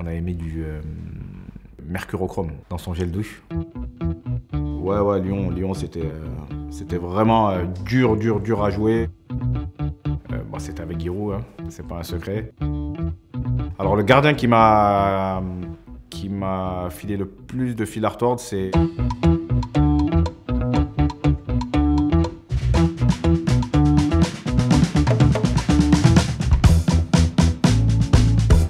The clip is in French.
On avait mis du euh, mercurochrome dans son gel douche. Ouais, ouais, Lyon, Lyon c'était euh, vraiment euh, dur, dur, dur à jouer. Bon, c'était avec Giroud, hein. c'est pas un secret. Alors, le gardien qui m'a qui m'a filé le plus de fil à retordre, c'est